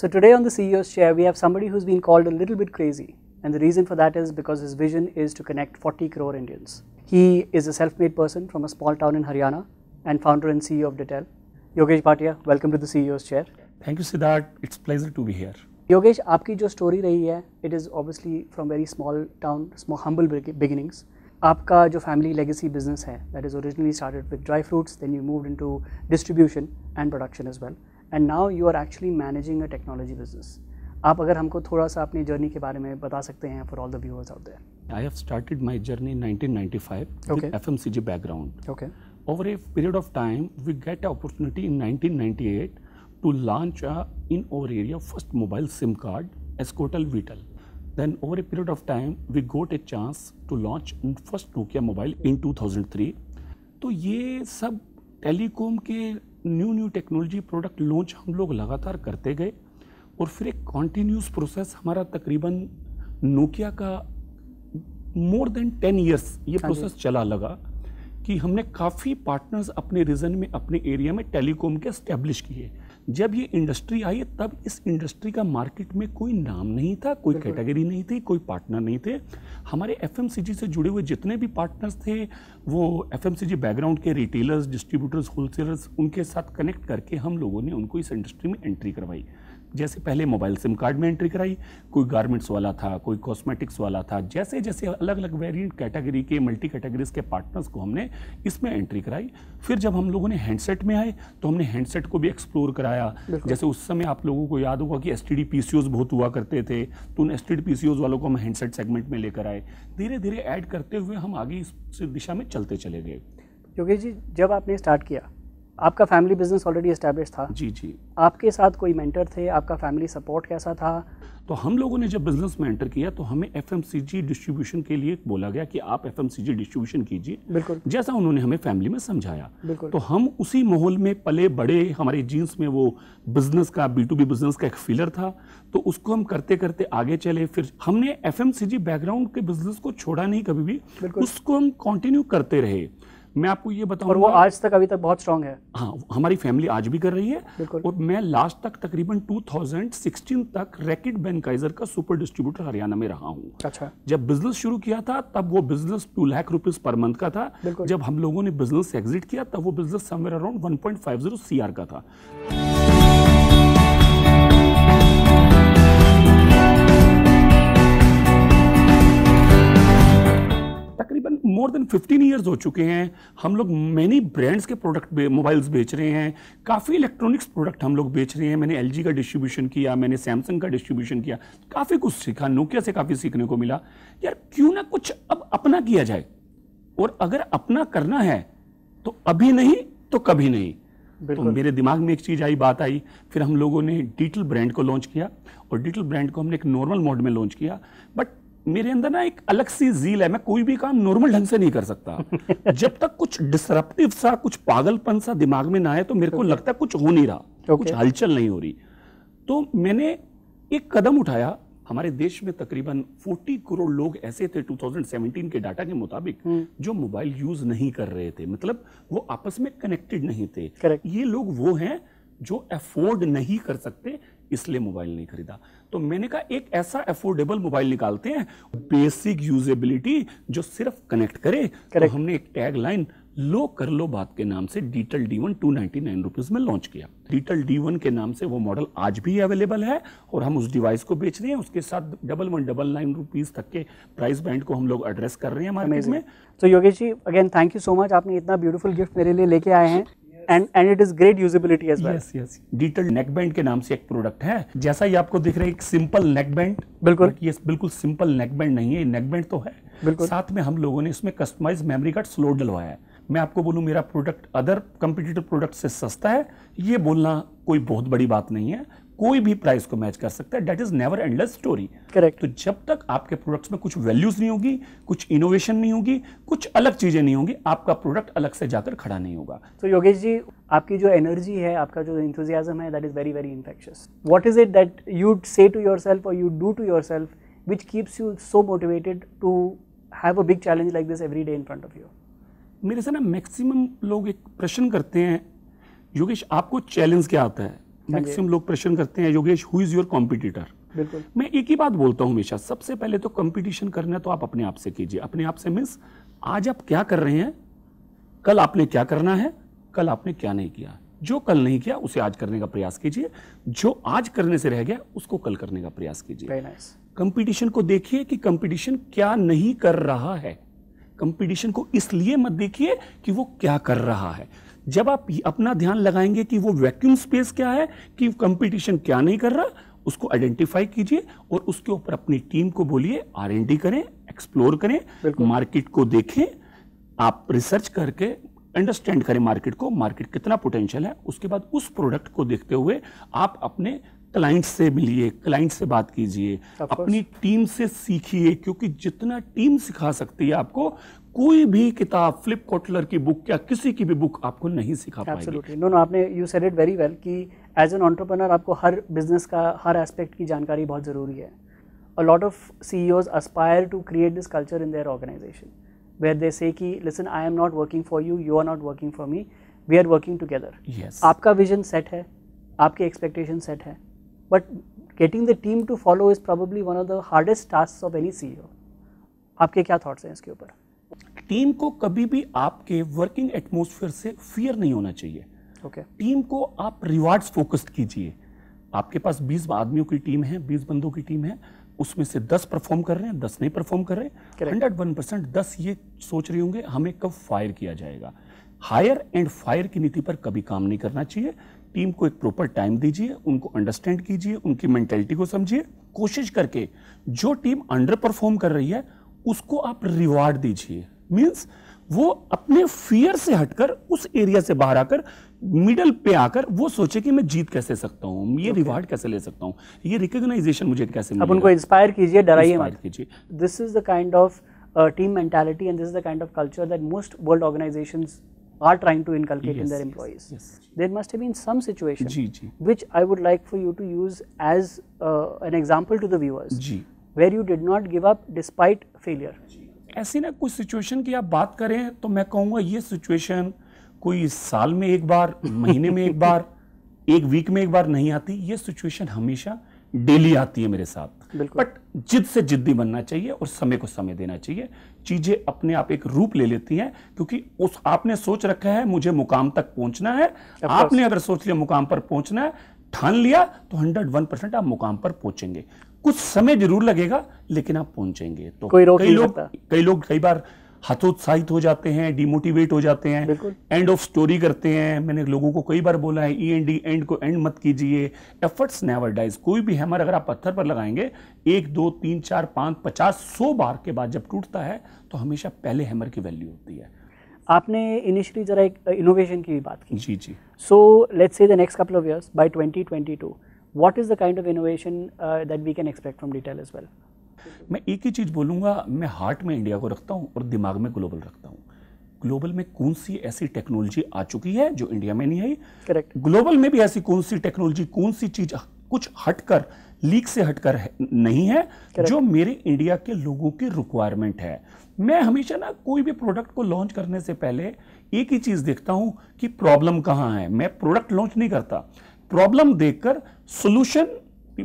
So today on the CEO's chair, we have somebody who's been called a little bit crazy. And the reason for that is because his vision is to connect 40 crore Indians. He is a self-made person from a small town in Haryana and founder and CEO of Detel. Yogesh Bhatia, welcome to the CEO's chair. Thank you, Siddharth. It's pleasure to be here. Yogesh आपकी जो story रही है it is obviously from very small town small humble beginnings आपका जो family legacy business है that is originally started with dry fruits then you moved into distribution and production as well and now you are actually managing a technology business आप अगर हमको थोड़ा सा अपनी journey के बारे में बता सकते हैं for all the viewers out there I have started my journey 1995 okay FMCG background okay over a period of time we get a opportunity in 1998 to launch a in over area first mobile SIM card एस्कोटल वीटल then over a period of time we got a chance to launch first Nokia mobile in 2003 तो ये सब telecom के new new technology product launch हम लोग लगातार करते गए और फिर एक कॉन्टीन्यूस प्रोसेस हमारा तकरीबन नोकिया का मोर देन टेन ईयर्स ये हाँ प्रोसेस चला लगा कि हमने काफ़ी पार्टनर्स अपने रीजन में अपने एरिया में टेलीकॉम के स्टैब्लिश किए। जब ये इंडस्ट्री आई तब इस इंडस्ट्री का मार्केट में कोई नाम नहीं था कोई कैटेगरी नहीं थी कोई पार्टनर नहीं थे। हमारे एफएमसीजी से जुड़े हुए जितने भी पार्टनर्स थे वो एफएमसीजी बैकग्राउंड के रिटेलर्स डिस्ट्रीब्यूटर्स होलसेलर्स उनके साथ कनेक्ट करके हम लोगों ने उनको इस इंडस्ट्री में एंट्री करवाई। जैसे पहले मोबाइल सिम कार्ड में एंट्री कराई कोई गारमेंट्स वाला था कोई कॉस्मेटिक्स वाला था जैसे जैसे अलग अलग वेरिएंट कैटेगरी के मल्टी कैटेगरीज के पार्टनर्स को हमने इसमें एंट्री कराई। फिर जब हम लोगों ने हैंडसेट में आए तो हमने हैंडसेट को भी एक्सप्लोर कराया। जैसे उस समय आप लोगों को याद होगा कि एस टी बहुत हुआ करते थे तो उन एस टी वालों को हम हैंडसेट सेगमेंट में लेकर आए। धीरे धीरे ऐड करते हुए हम आगे इस दिशा में चलते चले गए। योगेश जी जब आपने स्टार्ट किया आपका फैमिली बिज़नेस ऑलरेडी एस्टेब्लिश था। जी जी। आपके साथ कोई मेंटर थे? आपका फैमिली सपोर्ट कैसा था? तो हम लोगों ने जब बिज़नेस में एंटर किया तो हमें एफएमसीजी डिस्ट्रीब्यूशन के लिए बोला गया कि आप एफएमसीजी डिस्ट्रीब्यूशन कीजिए। बिल्कुल। जैसा उन्होंने हमें फैमिली में समझाया। बिल्कुल। तो हम उसी माहौल में पले बड़े हमारे जीन्स में वो बिज़नेस का बी टू बी बिज़नेस का एक फीलर था। तो उसको हम करते करते आगे चले। फिर हमने एफएमसीजी बैकग्राउंड के बिज़नेस को छोड़ा नहीं कभी भी। उसको हम कंटिन्यू करते रहे। मैं आपको ये और वो आज तक अभी तक बहुत स्ट्रांग है। हाँ हमारी फैमिली आज भी कर रही है। और मैं लास्ट तक तकरीबन 2016 तक रैकेट बेनकाइजर का सुपर डिस्ट्रीब्यूटर हरियाणा में रहा हूँ। अच्छा। जब बिज़नेस शुरू किया था तब वो business two lakh rupees per month का था। जब हम लोगों ने बिज़नेस एग्जिट किया तब वो business somewhere around one point का था। तकरीबन मोर देन 15 इयर्स हो चुके हैं। हम लोग मैनी ब्रांड्स के प्रोडक्ट मोबाइल्स बेच रहे हैं। काफ़ी इलेक्ट्रॉनिक्स प्रोडक्ट हम लोग बेच रहे हैं। मैंने एलजी का डिस्ट्रीब्यूशन किया मैंने सैमसंग का डिस्ट्रीब्यूशन किया। काफ़ी कुछ सीखा नोकिया से काफ़ी सीखने को मिला। यार क्यों ना कुछ अब अपना किया जाए? और अगर अपना करना है तो अभी नहीं तो कभी नहीं। तो मेरे दिमाग में एक चीज़ आई बात आई। फिर हम लोगों ने डिजिटल ब्रांड को लॉन्च किया और डिजिटल ब्रांड को हमने एक नॉर्मल मोड में लॉन्च किया। बट मेरे अंदर ना एक अलग सी जील है मैं कोई भी काम नॉर्मल ढंग से नहीं कर सकता। जब तक कुछ डिसरप्टिव सा कुछ पागलपन सा दिमाग में ना आए तो मेरे को लगता है कुछ हो नहीं रहा कुछ हलचल नहीं हो रही। तो मैंने एक कदम उठाया हमारे देश में तकरीबन 40 करोड़ लोग ऐसे थे 2017 के डाटा के मुताबिक जो मोबाइल यूज़ नहीं कर रहे थे। मतलब वो आपस में कनेक्टेड नहीं थे। Correct. ये लोग वो हैं जो अफोर्ड नहीं कर सकते इसलिए मोबाइल नहीं खरीदा। तो मैंने कहा एक ऐसा अफोर्डेबल मोबाइल निकालते हैं बेसिक यूजेबिलिटी जो सिर्फ़ कनेक्ट करे तो हमने एक टैग लाइन लो कर लो बात के नाम से Detel D one two ninety nine rupees में लॉन्च किया। डीटल डी वन के नाम से वो मॉडल आज भी अवेलेबल है और हम उस डिवाइस को बेच रहे हैं। उसके साथ double one double nine rupees तक के प्राइस बैंड को हम लोग एड्रेस कर रहे हैं मार्केट में। तो Yogesh ji again thank you so much आपने इतना ब्यूटीफुल गिफ्ट मेरे लिए लेके आए हैं। And and it is great usability as well yes yes digital neck band के नाम से एक प्रोडक्ट है। जैसा ही आपको दिख रहा है एक सिंपल नेक बैंड बिल्कुल। ये बिल्कुल सिंपल नेक बैंड नहीं है। नेक बैंड तो है। बिल्कुल। साथ में हम लोगों ने इसमें कस्टमाइज मेमोरी कार्ड स्लोट डलवाया है। मैं आपको बोलूँ मेरा प्रोडक्ट अदर कंपिटिटिव प्रोडक्ट से सस्ता है। ये बोलना कोई बहुत बड़ी बात नहीं है। कोई भी प्राइस को मैच कर सकता है. That is never endless story correct तो जब तक आपके प्रोडक्ट्स में कुछ वैल्यूज़ नहीं होगी कुछ इनोवेशन नहीं होगी कुछ अलग चीज़ें नहीं होंगी आपका प्रोडक्ट अलग से जाकर खड़ा नहीं होगा. तो so, योगेश जी आपकी जो एनर्जी है आपका जो इंथुजियाज्म है that is very very infectious what is it that you say to yourself और you do to yourself which keeps you so motivated to have a big challenge like this every day in front of you मेरे से ना maximum लोग एक प्रश्न करते हैं योगेश आपको चैलेंज क्या आता है? मैक्सिमम लोग प्रश्न करते हैं Yogesh who is your competitor बिल्कुल। मैं एक ही बात बोलता हूँ हमेशा सबसे पहले तो कंपटीशन करना है तो आप अपने आप से कीजिए। अपने आप से मीन्स आज आप क्या कर रहे हैं? कल आपने क्या करना है? कल आपने क्या नहीं किया? जो कल नहीं किया उसे आज करने का प्रयास कीजिए। जो आज करने से रह गया उसको कल करने का प्रयास कीजिए। कंपटीशन को देखिए कि कंपटीशन क्या नहीं कर रहा है। कंपटीशन को इसलिए मत देखिए कि वो क्या कर रहा है। जब आप अपना ध्यान लगाएँगे कि वो वैक्यूम स्पेस क्या है कि कंपटीशन क्या नहीं कर रहा उसको आइडेंटिफाई कीजिए और उसके ऊपर अपनी टीम को बोलिए आर एन डी करें एक्सप्लोर करें मार्केट को देखें आप रिसर्च करके अंडरस्टैंड करें मार्केट को मार्केट कितना पोटेंशियल है उसके बाद उस प्रोडक्ट को देखते हुए आप अपने क्लाइंट से मिलिए क्लाइंट से बात कीजिए अपनी टीम से सीखिए क्योंकि जितना टीम सिखा सकती है आपको कोई भी किताब फ्लिप कोटलर की बुक या किसी की भी बुक आपको नहीं सिखा पाएगी। नो नो आपने you said it very well कि एज एन ऑन्टरप्रनर आपको हर बिज़नेस का हर एस्पेक्ट की जानकारी बहुत ज़रूरी है। A lot of CEOs aspire to create this culture in their organisation where they say कि listen I am not working for you you are not working for me we are working together आपका vision set है आपके expectation set है but getting the team to follow is probably one of the hardest task of any CEO आपके क्या thoughts हैं इसके ऊपर? Team को कभी भी आपके वर्किंग एटमोसफियर से फियर नहीं होना चाहिए। Okay okay. टीम को आप रिवार्ड्स फोकस्ड कीजिए। आपके पास 20 आदमियों की टीम है 20 बंदों की टीम है उसमें से 10 परफॉर्म कर रहे हैं 10 नहीं परफॉर्म कर रहे। हैं हंड्रेड वन परसेंट दस ये सोच रहे होंगे हमें कब फायर किया जाएगा। हायर एंड फायर की नीति पर कभी काम नहीं करना चाहिए। टीम को एक प्रॉपर टाइम दीजिए उनको अंडरस्टैंड कीजिए उनकी मेंटेलिटी को समझिए। कोशिश करके जो टीम अंडर परफॉर्म कर रही है उसको आप रिवार्ड दीजिए। मीन्स वो अपने फियर से हटकर उस एरिया से बाहर आकर मिडल पे आकर वो सोचे कि मैं जीत कैसे सकता हूँ ये रिवार्ड कैसे ले सकता हूँ? ये रिकॉग्नाइजेशन मुझे कैसे अब उनको इंस्पायर कीजिए डराइए मत। कीजिए। This is the kind of team mentality and this is the kind of culture that most world organisations are trying to inculcate yes, in their employees. Yes, yes. There must have been some situation जी, जी. which I would like for you to use as uh, an example to the viewers, जी. where you did not give up despite failure. ऐसी ना कुछ situation की आप बात करें तो मैं कहूँगा ये सिचुएशन कोई साल में एक बार महीने में एक बार एक वीक में एक बार नहीं आती ये सिचुएशन हमेशा डेली आती है मेरे साथ बट जिद से जिद्दी बनना चाहिए और समय को समय देना चाहिए। चीज़ें अपने आप एक रूप ले लेती हैं क्योंकि उस आपने सोच रखा है मुझे मुकाम तक पहुँचना है। आपने अगर सोच लिया मुकाम पर पहुँचना है ठान लिया तो हंड्रेड वन परसेंट आप मुकाम पर पहुँचेंगे। कुछ समय ज़रूर लगेगा लेकिन आप पहुँचेंगे तो। कोई कई लोग कई लोग कई बार हतोत्साहित हो जाते हैं डिमोटिवेट हो जाते हैं एंड ऑफ़ स्टोरी करते हैं। मैंने लोगों को कई बार बोला है ई एंड डी एंड को एंड मत कीजिए। एफर्ट्स नेवर डाइज कोई भी हैमर अगर आप पत्थर पर लगाएँगे एक दो तीन चार पाँच पचास सौ बार के बाद जब टूटता है तो हमेशा पहले हैमर की वैल्यू होती है। आपने इनिशियली जरा एक इनोवेशन की भी बात की। जी जी। So let's say the next couple of years by 2022 what is the kind of innovation uh, that we can expect from detail as well? मैं एक ही चीज़ बोलूँगा मैं हार्ट में इंडिया को रखता हूँ और दिमाग में ग्लोबल रखता हूँ। ग्लोबल में कौन सी ऐसी टेक्नोलॉजी आ चुकी है जो इंडिया में नहीं आई? करेक्ट ग्लोबल में भी ऐसी कौन सी टेक्नोलॉजी कौन सी चीज़ कुछ हटकर लीक से हटकर है, नहीं है Correct. जो मेरे इंडिया के लोगों की रिक्वायरमेंट है। मैं हमेशा ना कोई भी प्रोडक्ट को लॉन्च करने से पहले एक ही चीज़ देखता हूँ कि प्रॉब्लम कहाँ है। मैं प्रोडक्ट लॉन्च नहीं करता। प्रॉब्लम देखकर सोल्यूशन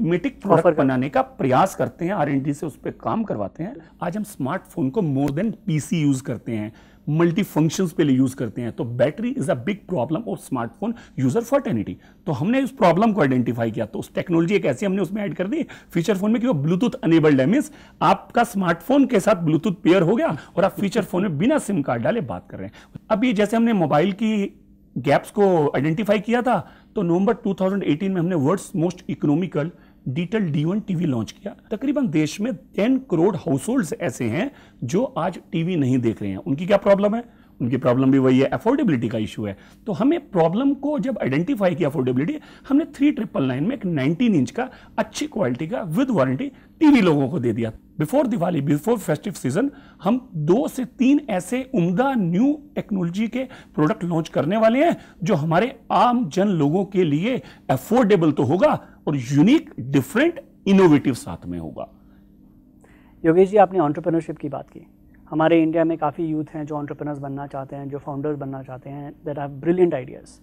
मेटिक प्रोडक्ट बनाने का प्रयास करते हैं आर से उस पर काम करवाते हैं। आज हम स्मार्टफ़ोन को मोर देन पीसी यूज़ करते हैं मल्टी फ़ंक्शंस पे यूज़ करते हैं तो battery is a big problem of smartphone user fraternity तो हमने उस प्रॉब्लम को आइडेंटिफाई किया तो उस टेक्नोलॉजी एक ऐसी हमने उसमें ऐड कर दी फीचर फ़ोन में कि वो ब्लूटूथ अनेबल्ड है। मीन आपका स्मार्टफ़ोन के साथ ब्लूटूथ पेयर हो गया और आप फीचर फ़ोन में बिना सिम कार्ड डाले बात कर रहे हैं। अब ये जैसे हमने मोबाइल की गैप्स को आइडेंटिफाई किया था तो नवंबर 2018 में हमने world's most economical Detel D one TV launch किया। तकरीबन देश में 10 करोड़ हाउस होल्ड ऐसे हैं जो आज टीवी नहीं देख रहे हैं। उनकी क्या प्रॉब्लम है? उनकी प्रॉब्लम भी वही है अफोर्डेबिलिटी का इशू है। तो हमें प्रॉब्लम को जब आइडेंटिफाई किया अफोर्डेबिलिटी हमने थ्री ट्रिपल नाइन में एक नाइनटीन इंच का अच्छी क्वालिटी का विद वारंटी टीवी लोगों को दे दिया। Before Diwali before festive season हम दो से तीन ऐसे उम्दा न्यू टेक्नोलॉजी के प्रोडक्ट लॉन्च करने वाले हैं, जो हमारे आम जन लोगों के लिए अफोर्डेबल तो होगा और यूनिक डिफरेंट इनोवेटिव साथ में होगा। योगेश जी आपने ऑन्टरप्रेन्योरशिप की बात की। हमारे इंडिया में काफ़ी यूथ हैं जो ऑन्टरप्रनर्स बनना चाहते हैं जो फाउंडर्स बनना चाहते हैं that have brilliant ideas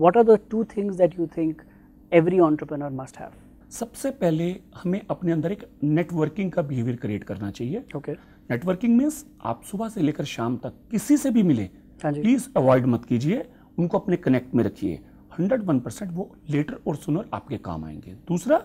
what are the two things that you think every entrepreneur must have? सबसे पहले हमें अपने अंदर एक नेटवर्किंग का बिहेवियर क्रिएट करना चाहिए। Okay. नेटवर्किंग मीन्स आप सुबह से लेकर शाम तक किसी से भी मिले प्लीज़ अवॉइड मत कीजिए उनको अपने कनेक्ट में रखिए। हंड्रेड वन परसेंट वो लेटर और सुनर आपके काम आएँगे। दूसरा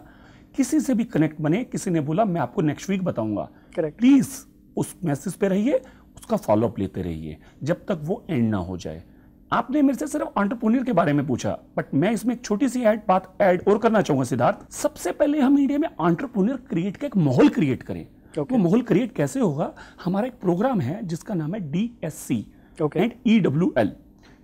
किसी से भी कनेक्ट बने किसी ने बोला मैं आपको नेक्स्ट वीक बताऊँगा। Correct. प्लीज़ उस मैसेज पे रहिए उसका फॉलोअप लेते रहिए जब तक वो एंड ना हो जाए। आपने मेरे से सिर्फ़ एंटरप्रेन्योर के बारे में पूछा बट मैं इसमें एक छोटी सी ऐड बात ऐड और करना चाहूँगा सिद्धार्थ। सबसे पहले हम इंडिया में एंटरप्रेन्योर क्रिएट का एक माहौल क्रिएट करें। Okay. वो माहौल क्रिएट कैसे होगा? हमारा एक प्रोग्राम है जिसका नाम है D S C and E W L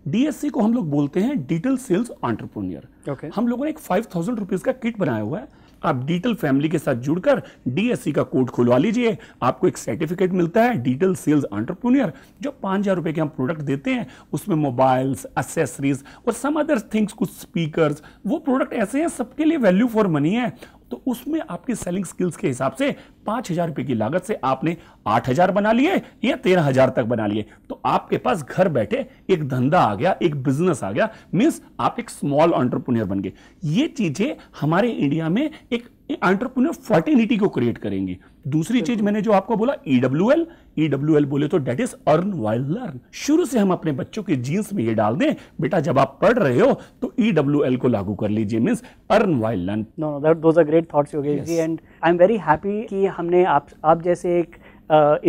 DSC को हम लोग बोलते हैं डिजिटल सेल्स एंटरप्रेन्योर। Okay. हम लोगों ने एक फाइव थाउज़ेंड रुपीज़ का किट बनाया हुआ है। आप डिजिटल फैमिली के साथ जुड़कर डीएससी का कोड खुलवा लीजिए। आपको एक सर्टिफिकेट मिलता है डिजिटल सेल्स एंटरप्रेन्योर जो पाँच हज़ार रुपए के हम प्रोडक्ट देते हैं। उसमें मोबाइल्स एसेसरीज और सम अदर थिंग्स कुछ स्पीकर्स वो प्रोडक्ट ऐसे हैं सबके लिए वैल्यू फॉर मनी है। तो उसमें आपकी सेलिंग स्किल्स के हिसाब से पाँच हज़ार रुपए की लागत से आपने आठ हज़ार बना लिए या तेरह हज़ार तक बना लिए। तो आपके पास घर बैठे एक धंधा आ गया, एक बिज़नेस आ गया मीन्स आप एक स्मॉल ऑन्टरप्रनियर बन गए। ये चीज़ें हमारे इंडिया में एक एंटरप्रेन्योर फर्टिनिटी को क्रिएट करेंगी। दूसरी चीज़ मैंने जो आपको बोला ईडब्ल्यू एल बोले तो that is earn while learn शुरू से हम अपने बच्चों के जीन्स में ये डाल दें बेटा जब आप पढ़ रहे हो तो ईडब्ल्यू को लागू कर लीजिए means earn while learn are great thoughts, Yogesh ji, Yes. and I'm very happy कि हमने आप आप जैसे एक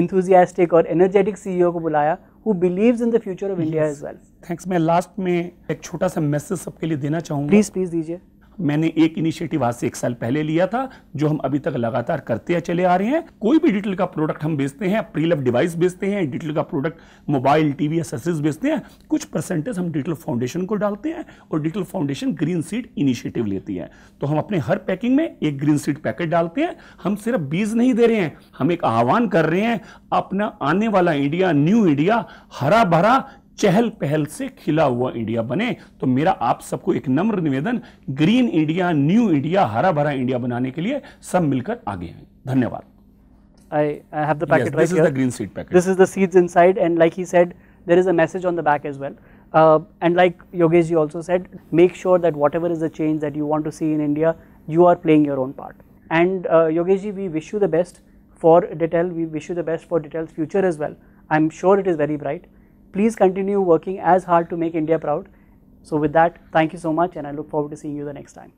enthusiastic और energetic CEO को बुलाया who believes in the future of India as well. Thanks मैं लास्ट में एक छोटा सा मैसेज सबके लिए देना चाहूँगा। Please, please दीजिए. मैंने एक इनिशिएटिव आज से एक साल पहले लिया था, जो हम अभी तक लगातार करते चले आ रहे हैं। कोई भी डिजिटल का प्रोडक्ट हम बेचते हैं प्रीलव डिवाइस बेचते हैं डिजिटल का प्रोडक्ट मोबाइल टीवी एसेसरीज बेचते हैं, कुछ परसेंटेज हम डिजिटल फाउंडेशन को डालते हैं और digital foundation green seed initiative लेती है। तो हम अपने हर पैकिंग में एक ग्रीन सीड पैकेट डालते हैं। हम सिर्फ़ बीज नहीं दे रहे हैं, हम एक आह्वान कर रहे हैं, अपना आने वाला इंडिया न्यू इंडिया हरा भरा चहल पहल से खिला हुआ इंडिया बने तो मेरा आप सबको एक नम्र निवेदन ग्रीन इंडिया न्यू इंडिया हरा भरा इंडिया बनाने के लिए सब मिलकर आगे हैं धन्यवाद I, I have the packet Yes, right this is the green seed packet. This is the seeds inside, and like he said, there is a message on the back as well. Uh, and like Yogesh ji also said, make sure that whatever is the change that you want to see in India, you are playing your own part. And uh, Yogesh ji, we wish you the best for Detel. We wish you the best for Detel's future as well. I'm sure it is very bright. Please continue working as hard to make India proud. So with that, thank you so much, and I look forward to seeing you the next time.